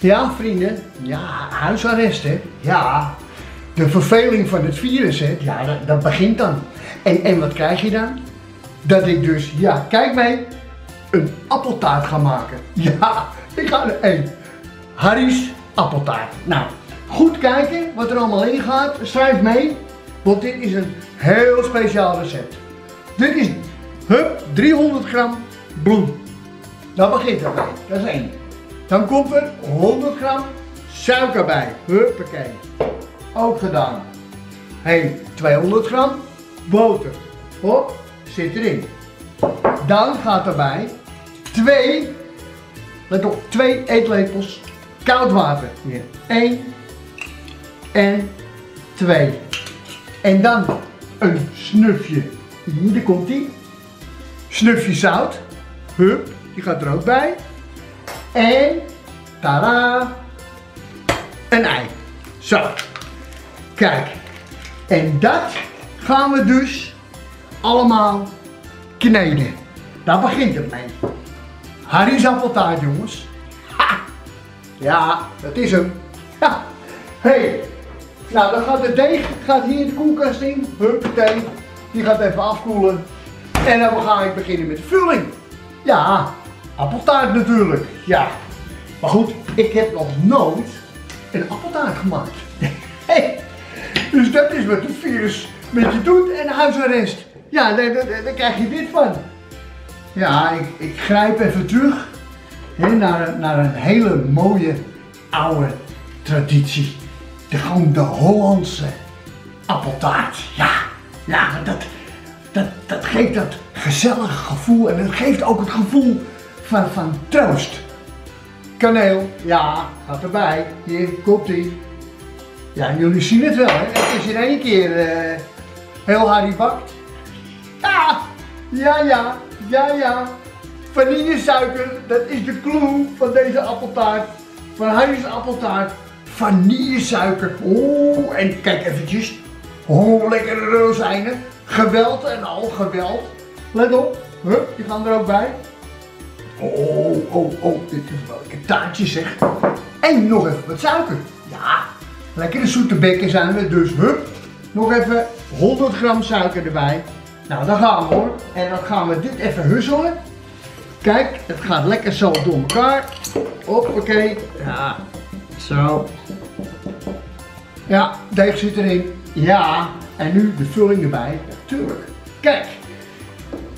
Ja, vrienden. Ja, huisarrest, hè. Ja, de verveling van het virus, hè. Ja, dat, dat begint dan. En, en wat krijg je dan? Dat ik dus, ja, kijk mee, een appeltaart ga maken. Ja, ik ga er één. Harry's appeltaart. Nou, goed kijken wat er allemaal in gaat. Schrijf mee, want dit is een heel speciaal recept. Dit is, hup, 300 gram bloem. Dat begint erbij, dat is één. Dan komt er 100 gram suiker bij. Huppakee. Ook gedaan. Hey, 200 gram boter. Hop, zit erin. Dan gaat erbij 2, let op, 2 eetlepels koud water. Hier. 1 en 2. En dan een snufje. Hier komt die. Snufje zout. Hup, die gaat er ook bij. En, tada, een ei. Zo, kijk. En dat gaan we dus allemaal kneden. Daar begint het mee. Harry's appeltaart, jongens. Ha! Ja, dat is hem. Ja. hey. nou dan gaat de deeg gaat hier de koelkast in. Huppatee. Die gaat even afkoelen. En dan ga ik beginnen met de vulling. Ja, appeltaart natuurlijk. Ja. Maar goed, ik heb nog nooit een appeltaart gemaakt. Dus dat is wat het virus met je doet en huisarrest. Ja, daar, krijg je dit van. Ja, ik, ik grijp even terug naar, naar een hele mooie oude traditie. De, gewoon de Hollandse appeltaart. Ja, ja dat, dat, dat geeft dat gezellige gevoel en het geeft ook het gevoel van, van troost. Kaneel, ja, gaat erbij. Hier, komt ie. Ja, jullie zien het wel, hè? Het is in één keer uh, heel Harry bakt. Ja, ja, ja, ja, ja. Vanillesuiker, dat is de clue van deze appeltaart. Van Harry's appeltaart. Vanillesuiker. Oeh, en kijk eventjes. Oh, lekkere rozijnen. Geweld en al, geweld. Let op. Hup, die gaan er ook bij. Oh, oh, oh, dit is wel een taartje zeg. En nog even wat suiker. Ja, lekkere zoete bekken zijn we, dus hup. Nog even 100 gram suiker erbij. Nou, dan gaan we hoor. En dan gaan we dit even husselen. Kijk, het gaat lekker zo door elkaar. Hoppakee. Ja, zo. Ja, deeg zit erin. Ja, en nu de vulling erbij. Natuurlijk. Kijk.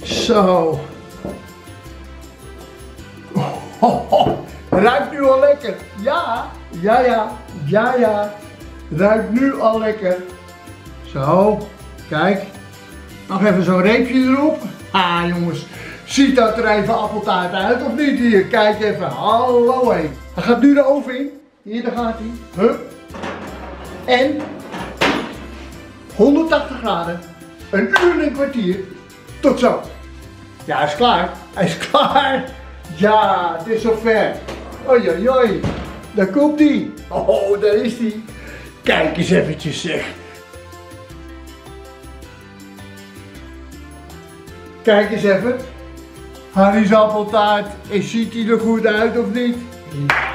Zo. Oh, ruikt nu al lekker. Ja, ja, ja, ja, ja. Ruikt nu al lekker. Zo, kijk. Nog even zo'n reepje erop. Ah jongens, ziet dat er even appeltaart uit of niet hier? Kijk even, hallo hé. Hij gaat nu de oven in. Hier, daar gaat hij. Hup. En 180 graden. Een uur en een kwartier. Tot zo. Ja, hij is klaar. Hij is klaar. Ja, het is zover. Oei, oei, oei. Daar komt hij. Oh, daar is hij. Kijk eens eventjes zeg. Kijk eens even. Harry's appeltaart. En ziet hij er goed uit of niet?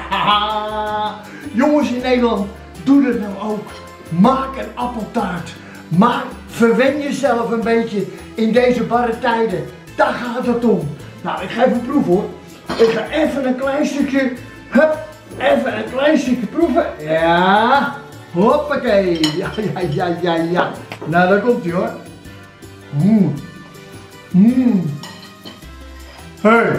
Ja. Jongens in Nederland, doe dat nou ook. Maak een appeltaart. Maak, verwen jezelf een beetje in deze barre tijden. Daar gaat het om. Nou, ik ga even proeven hoor. Ik ga even een klein stukje, hup, even een klein stukje proeven. Ja, hoppakee. Ja, ja, ja, ja, ja. Nou, daar komt hij hoor. Mmm. Mmm. Hey,